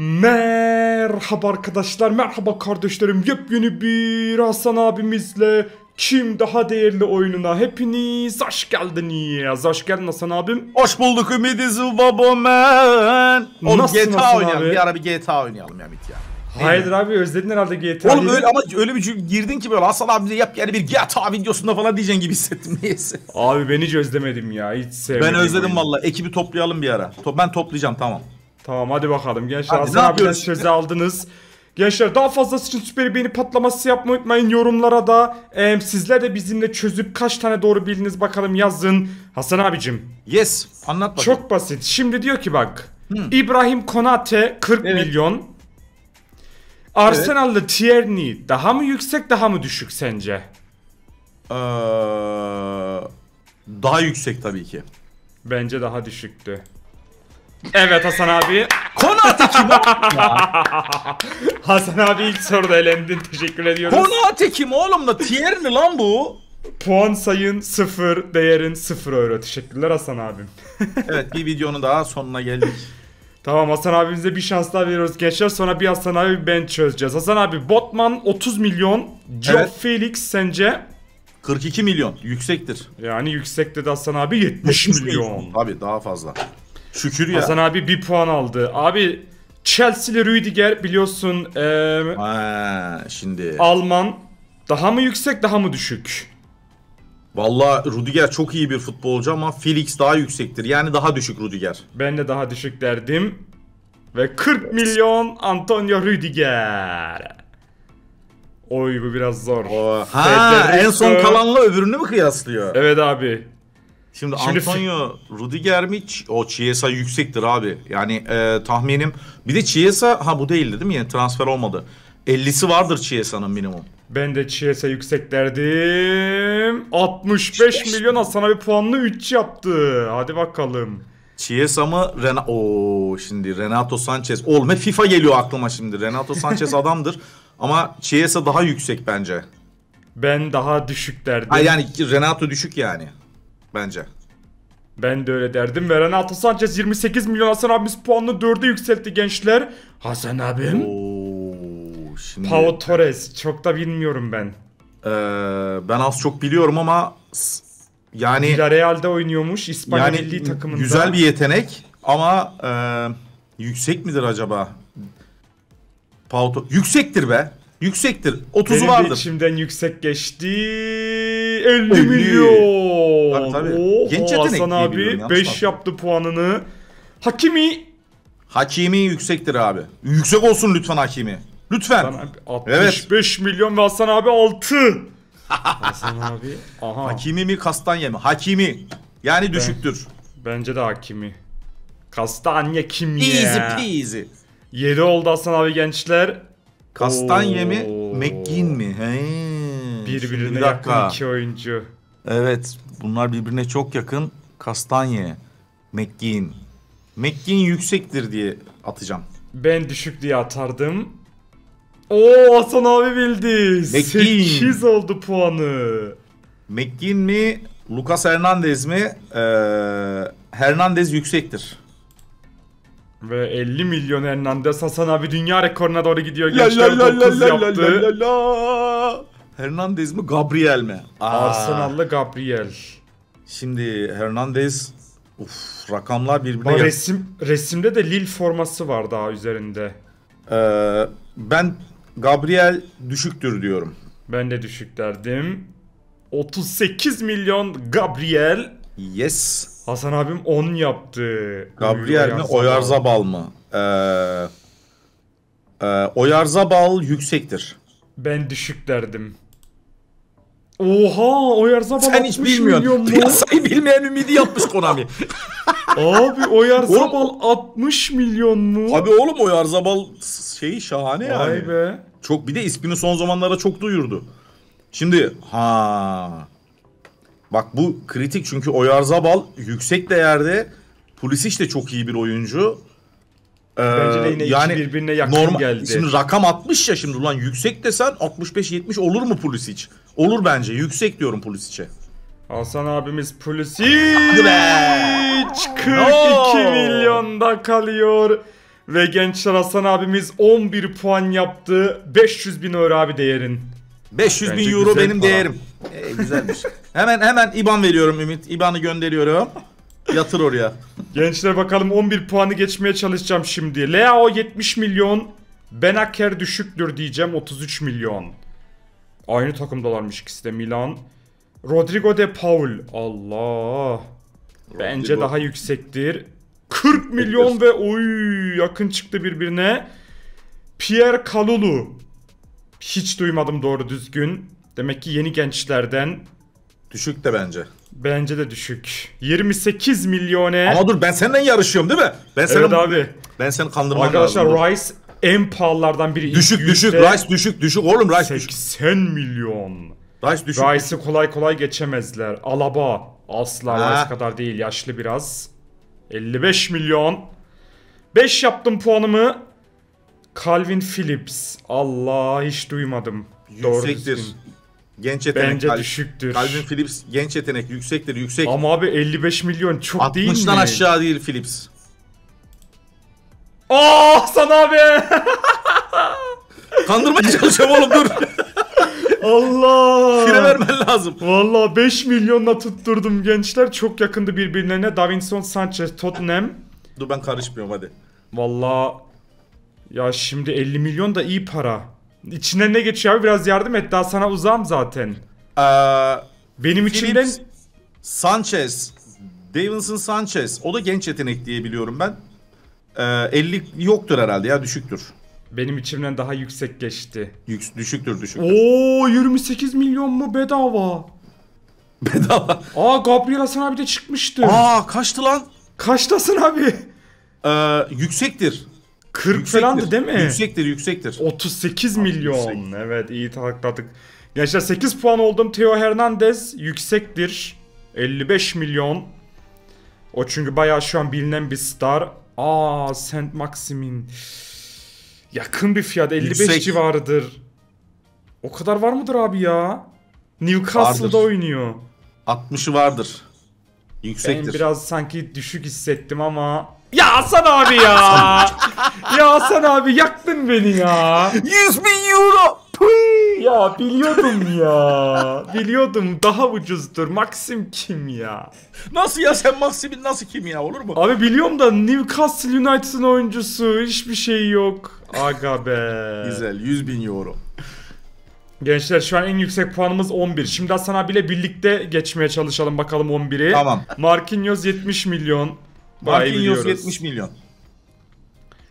Merhaba arkadaşlar, merhaba kardeşlerim. Yepyeni bir Hasan abimizle Kim Daha Değerli oyununa hepiniz hoş geldiniz. Hoş geldin Hasan abim. Hoş bulduk Ümidiz babaman. Oğlum Nasılsın GTA Hasan oynayalım. abi? Bir ara bir GTA oynayalım ya Ümit ya. Hayırdır abi özledin herhalde GTA. Oğlum öyle ama öyle bir cüm- girdin ki böyle Hasan abi de yap yani bir GTA videosunda falan diyeceksin gibi hissettim neyse. Abi ben hiç özlemedim ya, hiç sevmedim. Ben özledim oyunu. vallahi. Ekibi toplayalım bir ara. To- ben toplayacağım tamam. Tamam hadi bakalım gençler. Hadi, Hasan abiden yapıyoruz sözü aldınız. Gençler daha fazlası için süper beğeni patlaması yapmayı unutmayın. Yorumlara da em, sizler de bizimle çözüp kaç tane doğru bildiniz bakalım yazın. Hasan abicim Yes. Anlat bakayım. çok basit. Şimdi diyor ki bak. İbrahim Konate 40 Evet. milyon. Arsenal'lı Tierney daha mı yüksek daha mı düşük sence? Ee, daha yüksek tabii ki. Bence daha düşüktü. Evet Hasan abi. Konate kim? Hasan abi ilk soruda elendin. Teşekkür ediyoruz. Konate kim oğlum da Tierney lan bu. Puan sayın 0, değerin 0 euro. Teşekkürler Hasan abim. Evet bir videonun daha sonuna geldik. Tamam Hasan abimize bir şans daha veriyoruz gençler. Sonra bir Hasan abi ben çözeceğiz. Hasan abi Botman 30 milyon. Joe Evet. Felix sence? 42 milyon yüksektir. Yani yüksek dedi Hasan abi 70 milyon. Tabii daha fazla. Şükür ya. Hasan abi bir puan aldı. Abi Chelsea'li Rüdiger biliyorsun eee, Ha, şimdi. Alman. Daha mı yüksek daha mı düşük? Valla Rudiger çok iyi bir futbolcu ama Felix daha yüksektir. Yani daha düşük Rudiger. Ben de daha düşük derdim. Ve 40 milyon Antonio Rüdiger. Oy bu biraz zor. Ha Federico- en son kalanla öbürünü mü kıyaslıyor? Evet abi. Şimdi, Şimdi- Antonio Rudiger mi? O Chiesa yüksektir abi. Yani e, tahminim. Bir de Chiesa ha bu değildi değil mi? Yani transfer olmadı. 50'si vardır Chiesa'nın minimum. Ben de Chiesa yüksek derdim. 65 milyon Hasan abi puanını 3 yaptı. Hadi bakalım. Chiesa mı? Rena Oo şimdi Renato Sanchez. Hep FIFA geliyor aklıma şimdi. Renato Sanchez adamdır. Ama Chiesa daha yüksek bence. Ben daha düşük derdim. Ay yani Renato düşük yani. Bence. Ben de öyle derdim. Ve Renato Sanchez 28 milyon Hasan abimiz puanını 4'e yükseltti gençler. Hasan abim. Oo şimdi. Pau Torres. Çok da bilmiyorum ben. Ee, ben az çok biliyorum ama yani Villarreal'de oynuyormuş. İspanya yani milli takımında. güzel bir yetenek ama e, yüksek midir acaba? Pauto yüksektir be. Yüksektir. 30'u Benim de vardır. içimden yüksek geçti. 50, 50. milyon. Tabii, tabii. Oho, Genç yetenek Hasan abi biliyorum, yanlış 5 hatırlıyorum. yaptı puanını. Hakimi. Hakimi yüksektir abi. Yüksek olsun lütfen Hakimi. Lütfen. Hasan abi 65 milyon ve Hasan abi 6. Hasan abi. Aha. Hakimi mi Kastanye mi? Hakimi. Yani düşüktür. Bence de Hakimi. Kastanya kim Easy ya? peasy. 7 oldu Hasan abi gençler. Kastanye mi? Oo. McGinn mi? He. Birbirine bir dakika. yakın iki oyuncu. Evet, bunlar birbirine çok yakın. Kastanye, McGinn. McGinn yüksektir diye atacağım. Ben düşük diye atardım. Oo Hasan abi bildi. McGinn. 8 oldu puanı. McGinn mi, Lucas Hernandez mi? Ee, Hernandez yüksektir. Ve 50 milyon Hernandez Hasan abi dünya rekoruna doğru gidiyor. Gençler 9 yaptı. la. Hernandez mi, Gabriel mi? Aa, Arsenal'lı Gabriel. Şimdi Hernandez, uf, rakamlar birbirine yakın. resim, resimde de Lille forması var daha üzerinde. Ee, ben Gabriel düşüktür diyorum. Ben de düşük derdim. 38 milyon Gabriel. Yes. Hasan abim 10 yaptı. Gabriel mi. Oyarzabal mı? Ee, e, Oyarzabal yüksektir. Ben düşük derdim. Oha Oyarzabal Sen 60 hiç bilmiyorsun. Piyasayı bilmeyen ümidi yapmış Konami. Abi Oyarzabal 60 milyon mu? Abi oğlum Oyarzabal şeyi şahane yani. Vay be. Çok bir de ismini son zamanlarda çok duyurdu. Şimdi ha Bak bu kritik çünkü Oyarzabal yüksek değerde Pulisic de çok iyi bir oyuncu. Ee, Bence de yine iki birbirine yakın geldi. Şimdi rakam 60 ya şimdi ulan yüksek desen 65-70 olur mu Pulisic? Olur bence. Yüksek diyorum Pulisic'e. Hasan abimiz Pulisic Hadi be. 42 No. milyonda kalıyor. Ve gençler Hasan abimiz 11 puan yaptı. 500 bin euro abi değerin. 500 bin euro benim para. değerim. Ee, güzelmiş. hemen hemen IBAN veriyorum Ümit. IBAN'ı gönderiyorum. Yatır oraya. Gençler bakalım 11 puanı geçmeye çalışacağım şimdi. Leao 70 milyon. Benaker düşüktür diyeceğim 33 milyon. Aynı takımdalarmış ikisi de Milan. Rodrigo de Paul. Allah. Bence Rodrigo. daha yüksektir. 40 milyon ve oy yakın çıktı birbirine. Pierre Kalulu. Hiç duymadım doğru düzgün. Demek ki yeni gençlerden. Düşük de bence. Bence de düşük. 28 milyone. Ama dur ben senden yarışıyorum değil mi? Ben Evet abi. Ben seni kandırmam Arkadaşlar lazım. Rice en pahalılardan biri. Düşük düşük. Rice düşük düşük. Oğlum Rice düşük. 80 milyon. Rice düşük. Rice'ı kolay kolay geçemezler. Alaba asla Ha. Rice kadar değil. Yaşlı biraz. 55 milyon. 5 yaptım puanımı. Calvin Phillips. Allah hiç duymadım. Yüksektir. Genç yetenek. Bence Cal- düşüktür. Calvin Phillips genç yetenek. Yüksektir yüksek. Ama abi 55 milyon çok değil mi? 60'dan aşağı değil Phillips. Aa Hasan abi. Kandırmaya çalışıyorum oğlum dur. Allah. Fire vermen lazım. Valla 5 milyonla tutturdum gençler. Çok yakındı birbirlerine. Davinson Sanchez Tottenham. Dur ben karışmıyorum hadi. Valla ya şimdi 50 milyon da iyi para. İçinden ne geçiyor abi biraz yardım et. Daha sana uzağım zaten. Ee, Benim içimden Phillips, Sanchez, Davinson Sanchez. O da genç yetenek diye biliyorum ben. Ee, 50 yoktur herhalde ya düşüktür. benim içimden daha yüksek geçti. Yük, düşüktür düşük. Oo 28 milyon mu bedava? Bedava. Aa Gabriel Hasan abi de çıkmıştı. Aa kaçtı lan? Kaçtasın abi? Ee, yüksektir. 40 Yüksektir. falandı değil mi? Yüksektir yüksektir. 38 milyon. Evet iyi takladık. Gençler 8 puan oldum. Theo Hernandez yüksektir. 55 milyon. O çünkü bayağı şu an bilinen bir star. Aa Saint Maximin. Yakın bir fiyat 55 Yüksek. civarıdır. O kadar var mıdır abi ya? Newcastle'da Vardır. oynuyor. 60'ı vardır. Ben Yüksektir. biraz sanki düşük hissettim ama... Ya Hasan abi ya! ya Hasan abi yaktın beni ya! 100 bin euro. Ya biliyordum ya. Biliyordum daha ucuzdur. Maxim kim ya? Nasıl ya sen Maxim'in nasıl kim ya olur mu? Abi biliyorum da Newcastle United'ın oyuncusu. Hiçbir şey yok. Aga be. Güzel 100 bin euro. Gençler şu an en yüksek puanımız 11. Şimdi Hasan abiyle birlikte geçmeye çalışalım bakalım 11'i. Tamam. Marquinhos 70 milyon. Marquinhos biliyoruz. 70 milyon.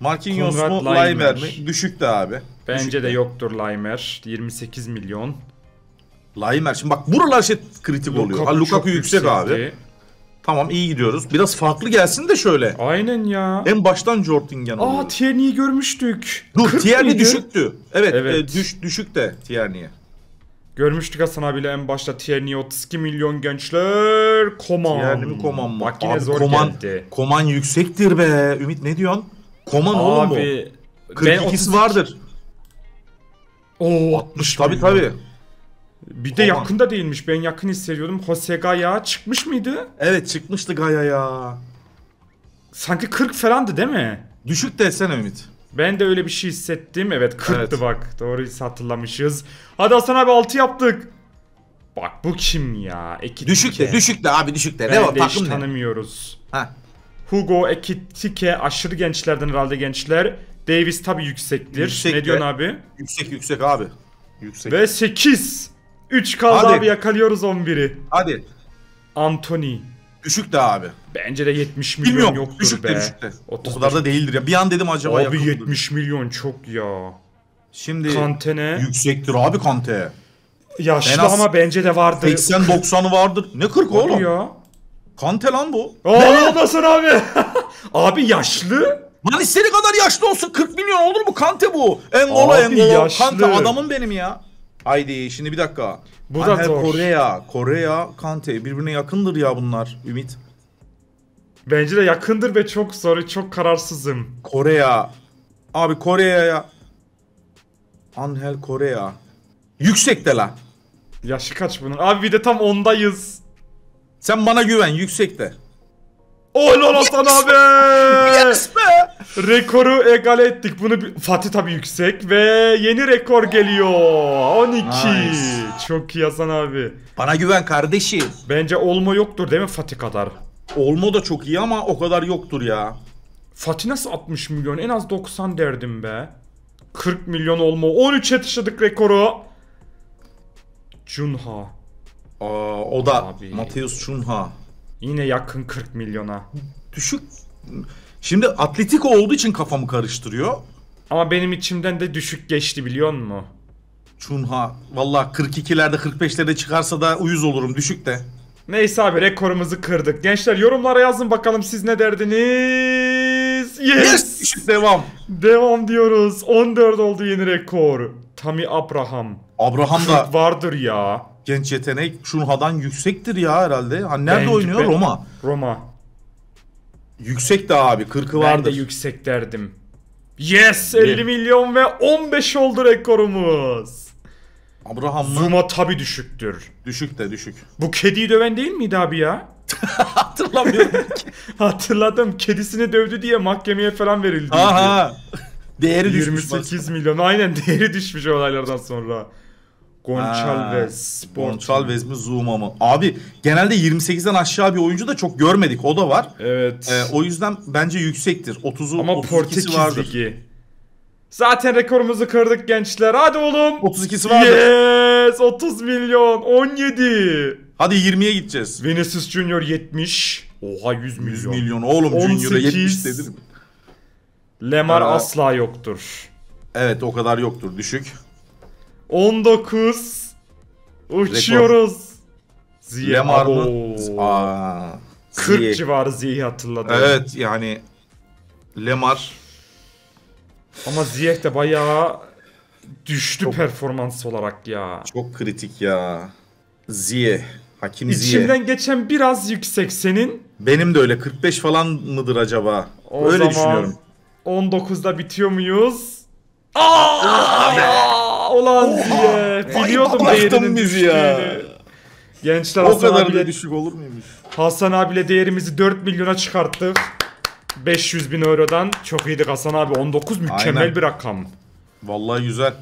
Marquinhos Konrad mu. Laimer mi? Düşük de abi. Bence de yoktur Laimer. 28 milyon. Laimer şimdi bak buralar şey kritik oluyor. Ha, Lukaku yüksek abi. Tamam iyi gidiyoruz. Biraz farklı gelsin de şöyle. Aynen ya. En baştan Jortingen Aa oluyor. Tierney'i görmüştük. Dur 40 Tierney düşüktü. Evet, Evet. e, düş, düşük de Tierney'e. Görmüştük Hasan abiyle en başta Tierney 32 milyon gençler. Koman. Tierney mi Koman mı? Bak yine Abi zor Koman, geldi. Koman yüksektir be. Ümit ne diyorsun? Koman oğlum bu. Abi 42'si 32 vardır. Oo 60 Tabi tabi. Bir de Koman. yakında değilmiş. Ben yakın hissediyordum. Jose Gaya çıkmış mıydı? Evet çıkmıştı Gaya ya. Sanki 40 falandı değil mi? Düşük desene Ümit. Ben de öyle bir şey hissettim. Evet 40'tı Evet. bak. Doğru hatırlamışız. Hadi Hasan abi 6 yaptık. Bak bu kim ya? Ekitike. Düşük de düşük de abi düşük de. Ne Ben var de hiç takım ne? tanımıyoruz. Ha. Hugo Ekitike aşırı gençlerden herhalde gençler. Davis tabi yüksektir. Yüksek ne diyorsun abi? Yüksek yüksek abi. Yüksek. Ve 8. 3 kaldı Hadi. abi yakalıyoruz 11'i. Hadi. Anthony. Düşük de abi. Bence de 70 milyon Bilmiyorum. yoktur Düşük be. de düşük de. O 35. kadar da değildir ya. Bir an dedim acaba Abi yakın mıdır? 70 milyon çok ya. Şimdi Kantene. yüksektir abi Kante. Yaşlı en az ama bence de vardı. 80-90'ı vardır. Ne 40 Hadi oğlum? ya. Kante lan bu. Ne olmasın abi? abi yaşlı. Lan istediği kadar yaşlı olsun 40 milyon olur mu? Kante bu. Engola Abi Engola. yaşlı. Kante adamın benim ya. Haydi şimdi bir dakika. Bu da Angel zor. Korea, Korea, Kante birbirine yakındır ya bunlar. Ümit. Bence de yakındır ve çok zor. Çok kararsızım. Korea. Abi Kore'ye Angel Korea. Yüksek de la. Yaşı kaç bunun? Abi bir de tam ondayız. Sen bana güven yüksek de. Oh lan Hasan abi. Yes be! Rekoru egale ettik. Bunu bir- Fatih tabii yüksek ve yeni rekor geliyor. 12. Nice. Çok iyi Hasan abi. Bana güven kardeşim. Bence olma yoktur değil mi Fatih kadar? Olmo da çok iyi ama o kadar yoktur ya. Fatih nasıl 60 milyon? En az 90 derdim be. 40 milyon olma. 13'e taşıdık rekoru. Junha. Aa, o da Abi. Mateus Cunha. Yine yakın 40 milyona. Düşük. Şimdi Atletico olduğu için kafamı karıştırıyor. Ama benim içimden de düşük geçti biliyor musun? Cunha. Valla 42'lerde 45'lerde çıkarsa da uyuz olurum düşük de. Neyse abi rekorumuzu kırdık. Gençler yorumlara yazın bakalım siz ne derdiniz? Yes! Yes! Düşük devam. Devam diyoruz. 14 oldu yeni rekor. Tammy Abraham. Abraham da vardır ya. Genç yetenek Cunha'dan yüksektir ya herhalde. Hani nerede Bence- oynuyor? ben- Roma. Roma. Yüksek de abi 40'ı Ben de yüksek derdim. Yes 50 milyon ve 15 oldu rekorumuz. Abraham mı? Zuma tabi düşüktür. Düşük de düşük. Bu kediyi döven değil miydi abi ya? Hatırlamıyorum. Hatırladım. Kedisini dövdü diye mahkemeye falan verildi. Aha. Değeri düşmüş. 28 milyon. Aynen değeri düşmüş olaylardan sonra. Gonçalves. Gonçalves mi Zuma mı? Abi genelde 28'den aşağı bir oyuncu da çok görmedik. O da var. Evet. Ee, o yüzden bence yüksektir. 30'u Ama 32'si Portekiz vardır. Ligi. Zaten rekorumuzu kırdık gençler. Hadi oğlum. 32'si vardır. Yes 30 milyon 17. Hadi 20'ye gideceğiz. Vinicius Junior 70. Oha 100 milyon. 100 milyon oğlum Junior'a 18. 70 dedim. Lemar Aa. asla yoktur. Evet o kadar yoktur düşük. 19. Uçuyoruz. Ziye. Lemar abo. mı? Aa, 40 Ziyech. civarı Ziye'yi hatırladım. Evet yani Lemar Ama Ziyech de bayağı düştü performans olarak ya. çok kritik ya. Ziye. Hakim Ziye. İçimden geçen biraz yüksek senin. Benim de öyle 45 falan mıdır acaba? O öyle düşünüyorum. 19'da bitiyor muyuz? Aa, ya, ulan Ziye. Biliyordum bıraktın değerinin bizi ya. Gençler O Hasan kadar abiyle, düşük olur muymuş? Hasan abiyle değerimizi 4 milyona çıkarttık. 500 bin eurodan. Çok iyiydik Hasan abi. 19 mükemmel Aynen. bir rakam. Vallahi güzel.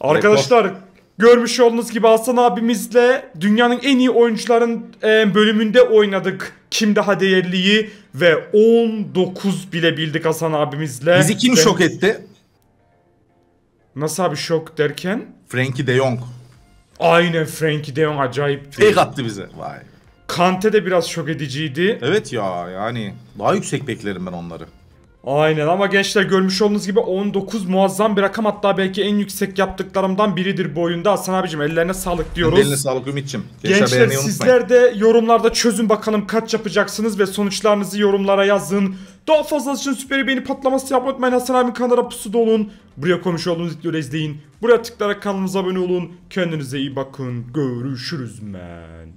Arkadaşlar görmüş olduğunuz gibi Hasan abimizle dünyanın en iyi oyuncuların e, bölümünde oynadık. Kim daha değerliyi ve 19 bile bildik Hasan abimizle. Bizi kim Ben- şok etti? Nasıl abi şok derken? Frankie de Jong. Aynen Frankie de Jong acayipti. Fake attı bize. Vay. Kante de biraz şok ediciydi. Evet ya yani daha yüksek beklerim ben onları. Aynen ama gençler görmüş olduğunuz gibi 19 muazzam bir rakam hatta belki en yüksek yaptıklarımdan biridir bu oyunda. Hasan abicim ellerine sağlık diyoruz. Eline sağlık Ümit'ciğim. Gençler sizler de yorumlarda çözün bakalım kaç yapacaksınız ve sonuçlarınızı yorumlara yazın. Daha fazlası için süper beğeni patlaması yapmayı unutmayın. Hasan abinin kanala pusuda olun. Buraya konuş olduğumuz videoları izleyin. Buraya tıklayarak kanalımıza abone olun. Kendinize iyi bakın. Görüşürüz men.